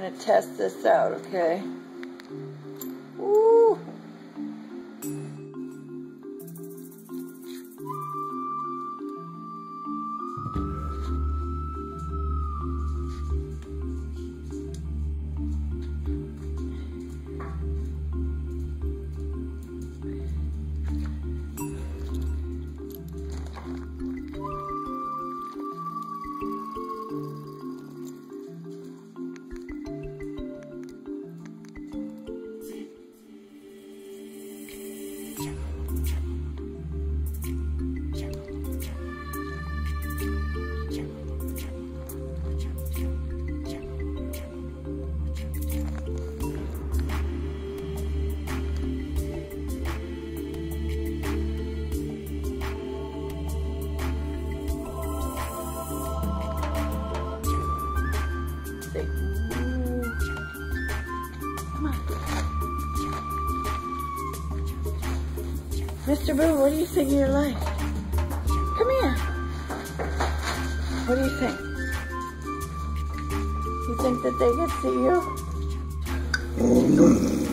gonna test this out, okay? Ooh. Say. Come on. Mr. Bu, what do you think of your life? Come here. What do you think? You think that they can see you? Oh,